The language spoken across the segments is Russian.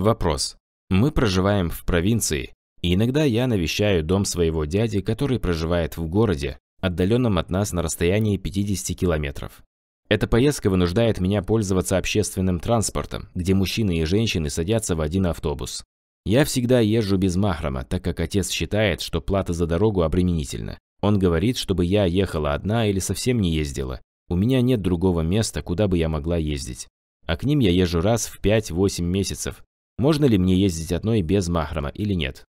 Вопрос. Мы проживаем в провинции, и иногда я навещаю дом своего дяди, который проживает в городе, отдаленном от нас на расстоянии 50 километров. Эта поездка вынуждает меня пользоваться общественным транспортом, где мужчины и женщины садятся в один автобус. Я всегда езжу без махрама, так как отец считает, что плата за дорогу обременительна. Он говорит, чтобы я ехала одна или совсем не ездила. У меня нет другого места, куда бы я могла ездить. А к ним я езжу раз в 5-8 месяцев. Можно ли мне ездить одной без махрама или нет?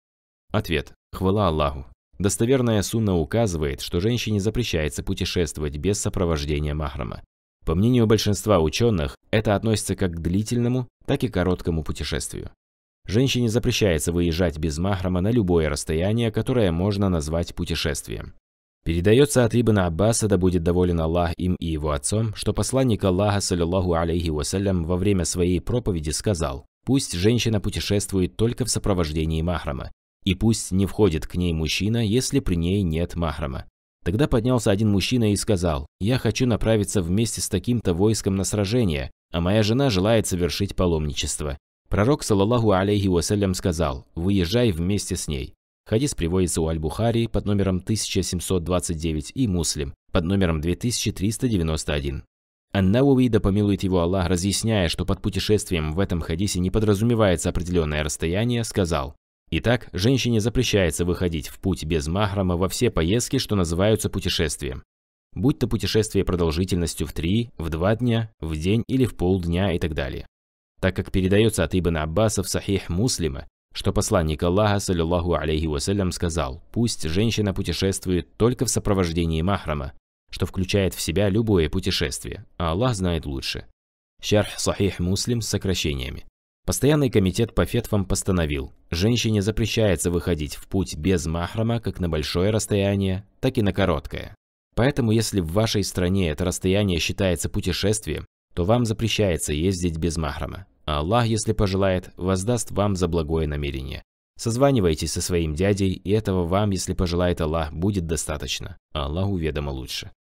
Ответ. Хвала Аллаху. Достоверная сунна указывает, что женщине запрещается путешествовать без сопровождения махрама. По мнению большинства ученых, это относится как к длительному, так и короткому путешествию. Женщине запрещается выезжать без махрама на любое расстояние, которое можно назвать путешествием. Передается от Ибн Аббаса, да будет доволен Аллах им и его отцом, что посланник Аллаха, саллиллаху алейхи вассалям, во время своей проповеди сказал, пусть женщина путешествует только в сопровождении махрама, и пусть не входит к ней мужчина, если при ней нет махрама. Тогда поднялся один мужчина и сказал, «Я хочу направиться вместе с таким-то войском на сражение, а моя жена желает совершить паломничество. Пророк, саллаллаху алейхи вассалям, сказал, «Выезжай вместе с ней». Хадис приводится у Аль-Бухари под номером 1729 и Муслим под номером 2391. Ан-Науи, да помилует его Аллах, разъясняя, что под путешествием в этом хадисе не подразумевается определенное расстояние, сказал, Итак, женщине запрещается выходить в путь без махрама во все поездки, что называются путешествием. Будь то путешествие продолжительностью в 3, в 2 дня, в день или в полдня и так далее так как передается от Ибн Аббаса в Сахих Муслима, что посланник Аллаха, саллиллаху алейхи вассалям, сказал, пусть женщина путешествует только в сопровождении махрама, что включает в себя любое путешествие, а Аллах знает лучше. Шарх Сахих Муслим с сокращениями. Постоянный комитет по фетвам постановил, женщине запрещается выходить в путь без махрама как на большое расстояние, так и на короткое. Поэтому если в вашей стране это расстояние считается путешествием, то вам запрещается ездить без махрама. А Аллах, если пожелает, воздаст вам за благое намерение. Созванивайтесь со своим дядей, и этого вам, если пожелает Аллах, будет достаточно. А Аллаху ведомо лучше.